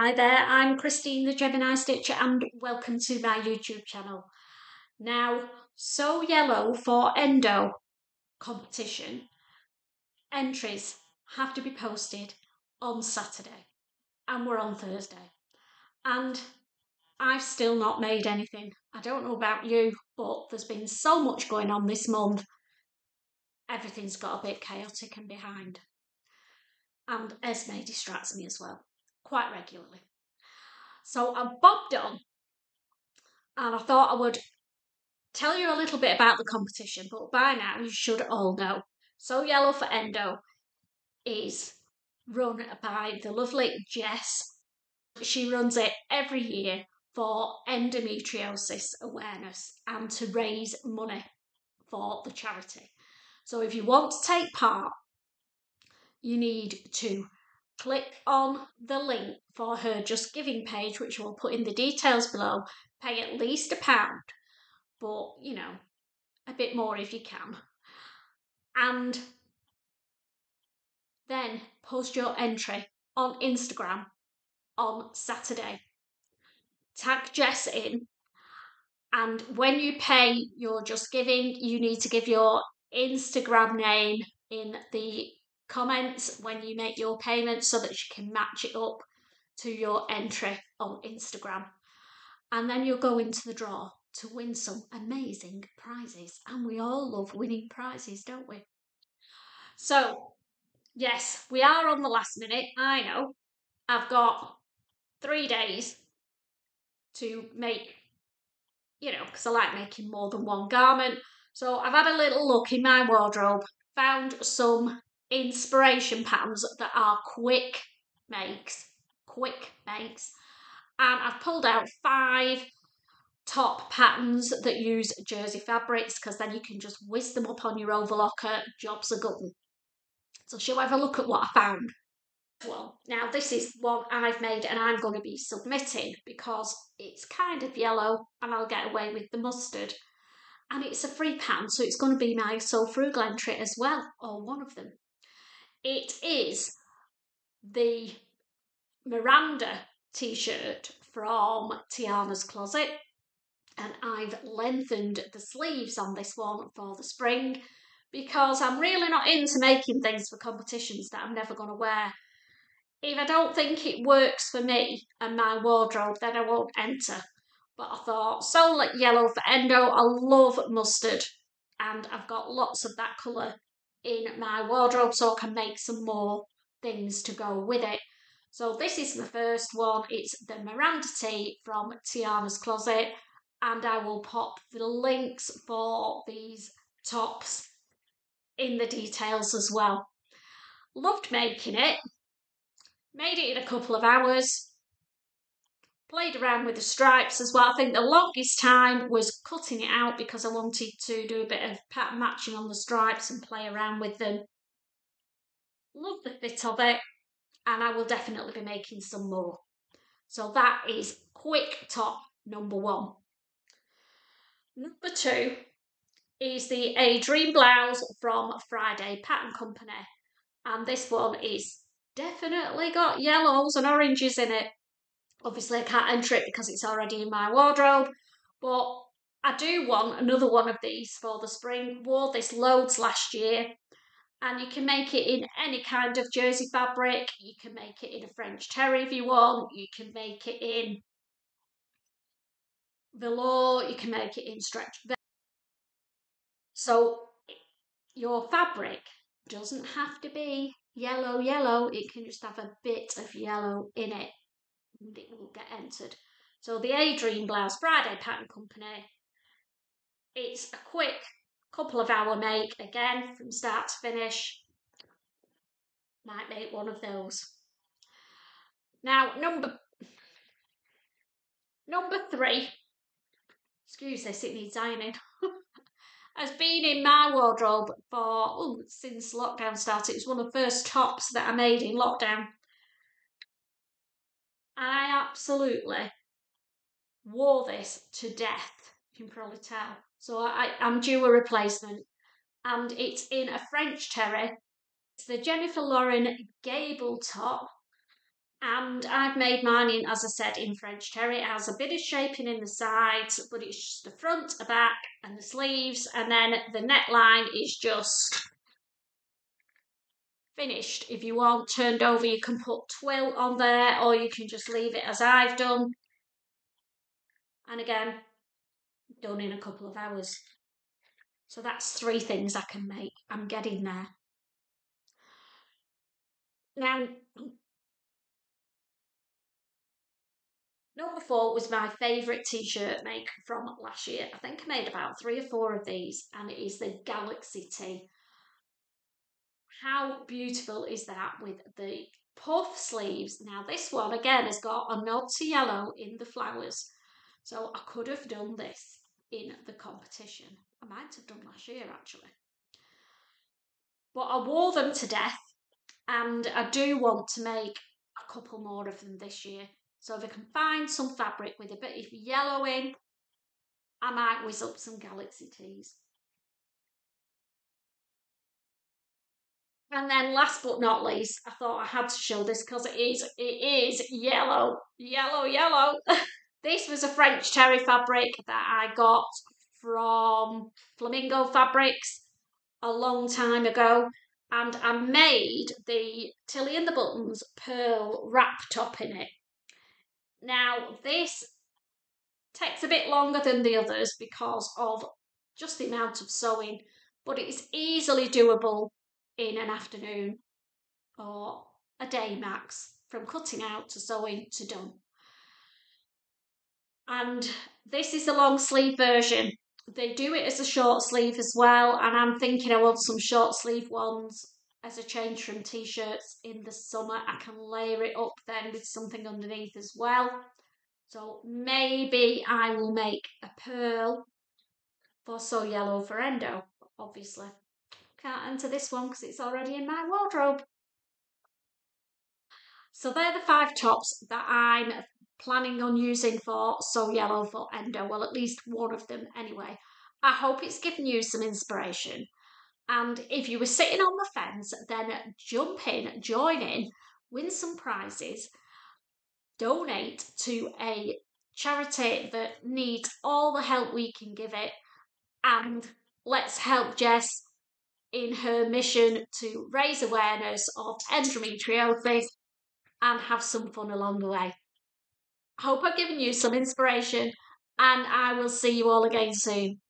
Hi there, I'm Christine the Gemini Stitcher and welcome to my YouTube channel. Now, Sew Yellow for Endo competition entries have to be posted on Saturday and we're on Thursday. And I've still not made anything. I don't know about you, but there's been so much going on this month. Everything's got a bit chaotic and behind. And Esme distracts me as well quite regularly. So I bobbed on and I thought I would tell you a little bit about the competition, but by now you should all know. Sew Yellow for Endo is run by the lovely Jess. She runs it every year for endometriosis awareness and to raise money for the charity. So if you want to take part, you need to click on the link for her Just Giving page, which we'll put in the details below. Pay at least a pound, but you know, a bit more if you can. And then post your entry on Instagram on Saturday. Tag Jess in, and when you pay your Just Giving, you need to give your Instagram name in the comments when you make your payment so that you can match it up to your entry on Instagram. And then you'll go into the draw to win some amazing prizes. And we all love winning prizes, don't we? So, yes, we are on the last minute. I know. I've got three days to make, you know, because I like making more than one garment. So I've had a little look in my wardrobe, found some inspiration patterns that are quick makes, quick makes. And I've pulled out five top patterns that use jersey fabrics because then you can just whisk them up on your overlocker, jobs are good. So shall we have a look at what I found? Well, now this is one I've made and I'm going to be submitting because it's kind of yellow and I'll get away with the mustard. And it's a free pattern, so it's going to be my Sew Frugal entry as well, or one of them. It is the Miranda t shirt from Tiana's Closet, and I've lengthened the sleeves on this one for the spring because I'm really not into making things for competitions that I'm never going to wear. If I don't think it works for me and my wardrobe, then I won't enter. But I thought, Sew Yellow for Endo, I love mustard, and I've got lots of that colour in my wardrobe so I can make some more things to go with it. So this is the first one. It's the Miranda tee from Tiana's Closet and I will pop the links for these tops in the details as well. Loved making it. Made it in a couple of hours played around with the stripes as well. I think the longest time was cutting it out because I wanted to do a bit of pattern matching on the stripes and play around with them. Love the fit of it and I will definitely be making some more. So that is quick top number one. Number two is the Adrienne Blouse from Friday Pattern Company. And this one is definitely got yellows and oranges in it. Obviously, I can't enter it because it's already in my wardrobe, but I do want another one of these for the spring. Wore this loads last year, and you can make it in any kind of jersey fabric. You can make it in a French terry if you want. You can make it in velour. You can make it in stretch. So your fabric doesn't have to be yellow, yellow. It can just have a bit of yellow in it it won't get entered. So the Adrienne Blouse Friday Pattern Company. It's a quick couple of hour make again from start to finish. Might make one of those. Now number number three. Excuse this, it needs ironing. has been in my wardrobe for oh, since lockdown started. It was one of the first tops that I made in lockdown. I absolutely wore this to death, you can probably tell. So I, I'm due a replacement. And it's in a French terry. It's the Jennifer Lauren Gable top. And I've made mine in, as I said, in French terry. It has a bit of shaping in the sides, but it's just the front, the back, and the sleeves. And then the neckline is just finished. If you want turned over, you can put twill on there, or you can just leave it as I've done. And again, done in a couple of hours. So that's three things I can make. I'm getting there. Now, Number four was my favourite t-shirt make from last year. I think I made about three or four of these and it is the Galaxy Tee. How beautiful is that with the puff sleeves? Now this one again has got a nod to yellow in the flowers. So I could have done this in the competition. I might have done last year actually. But I wore them to death and I do want to make a couple more of them this year. So if I can find some fabric with a bit of yellow in, I might whiz up some Galaxy tees. And then last but not least, I thought I had to show this because it is it is yellow, yellow, yellow. this was a French terry fabric that I got from Flamingo Fabrics a long time ago. And I made the Tilly and the Buttons pearl wrap top in it. Now, this takes a bit longer than the others because of just the amount of sewing, but it's easily doable in an afternoon or a day max from cutting out to sewing to done. And this is the long sleeve version. They do it as a short sleeve as well, and I'm thinking I want some short sleeve ones as a change from t-shirts in the summer. I can layer it up then with something underneath as well. So maybe I will make a pearl for Sew Yellow for Endo, obviously. Can't enter this one because it's already in my wardrobe. So they're the five tops that I'm planning on using for Sew Yellow for Endo. Well, at least one of them anyway. I hope it's given you some inspiration. And if you were sitting on the fence, then jump in, join in, win some prizes, donate to a charity that needs all the help we can give it, and let's help Jess in her mission to raise awareness of endometriosis and have some fun along the way. I hope I've given you some inspiration, and I will see you all again soon.